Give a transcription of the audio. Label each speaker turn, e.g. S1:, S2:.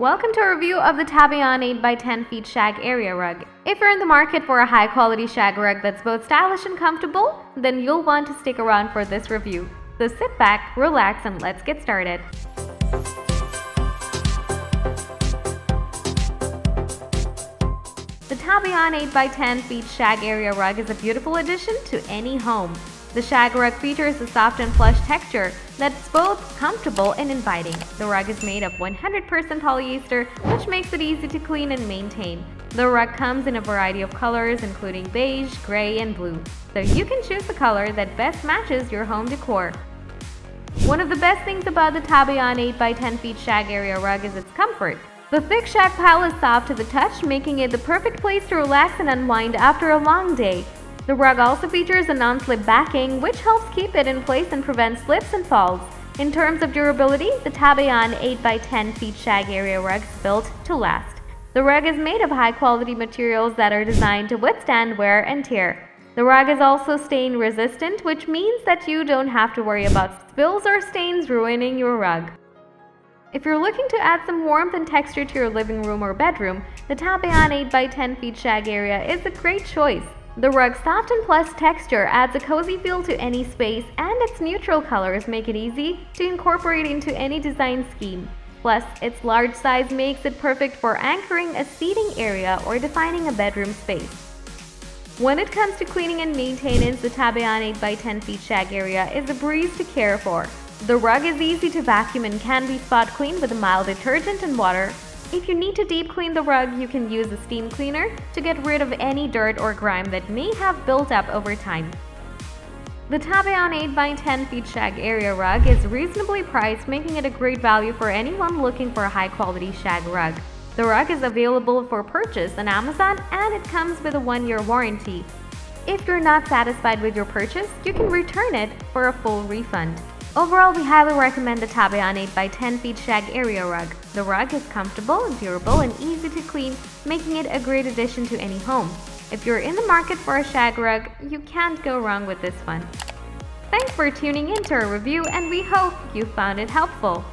S1: Welcome to a review of the Tabayon 8x10 feet shag area rug. If you're in the market for a high quality shag rug that's both stylish and comfortable, then you'll want to stick around for this review. So sit back, relax and let's get started. The Tabayon 8x10 feet shag area rug is a beautiful addition to any home. The shag rug features a soft and plush texture that's both comfortable and inviting. The rug is made of 100% polyester, which makes it easy to clean and maintain. The rug comes in a variety of colors including beige, gray, and blue, so you can choose the color that best matches your home decor. One of the best things about the Tabayon 8x10 feet shag area rug is its comfort. The thick shag pile is soft to the touch, making it the perfect place to relax and unwind after a long day. The rug also features a non-slip backing, which helps keep it in place and prevent slips and falls. In terms of durability, the Tabayon 8x10 feet shag area rug is built to last. The rug is made of high-quality materials that are designed to withstand wear and tear. The rug is also stain resistant, which means that you don't have to worry about spills or stains ruining your rug. If you're looking to add some warmth and texture to your living room or bedroom, the Tabayon 8x10 feet shag area is a great choice. The rug's soft and plush texture adds a cozy feel to any space and its neutral colors make it easy to incorporate into any design scheme. Plus, its large size makes it perfect for anchoring a seating area or defining a bedroom space. When it comes to cleaning and maintenance, the Tabayon 8x10 feet shag area is a breeze to care for. The rug is easy to vacuum and can be spot cleaned with a mild detergent and water, if you need to deep clean the rug, you can use a steam cleaner to get rid of any dirt or grime that may have built up over time. The Tabayon 8x10 feet shag area rug is reasonably priced, making it a great value for anyone looking for a high-quality shag rug. The rug is available for purchase on Amazon and it comes with a one-year warranty. If you're not satisfied with your purchase, you can return it for a full refund. Overall, we highly recommend the Tabayon 8x10 feet shag area rug. The rug is comfortable, durable, and easy to clean, making it a great addition to any home. If you're in the market for a shag rug, you can't go wrong with this one. Thanks for tuning in to our review and we hope you found it helpful.